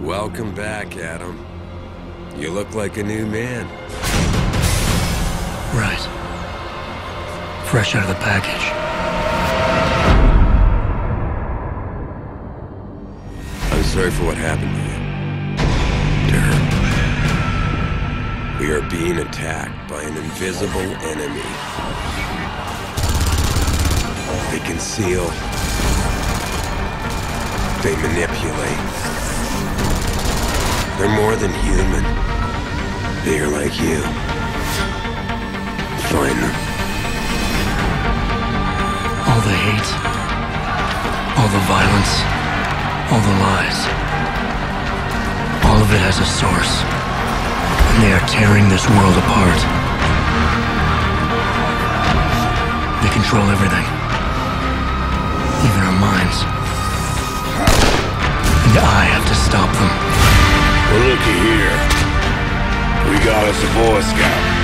Welcome back, Adam. You look like a new man. Right. Fresh out of the package. I'm sorry for what happened to you. We are being attacked by an invisible enemy. They conceal. They manipulate. They're more than human. They are like you. Find them. All the hate. All the violence. All the lies. All of it has a source. And they are tearing this world apart. They control everything. Even our minds. And I have to stop them. Well, looky here. We got us a Boy Scout.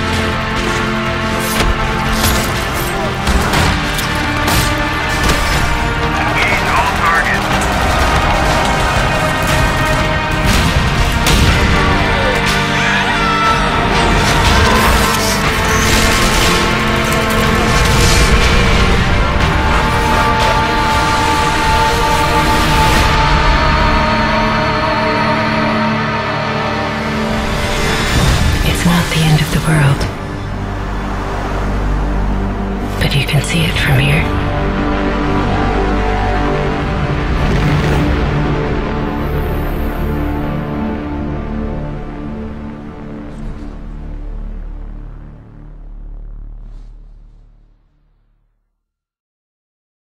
The world.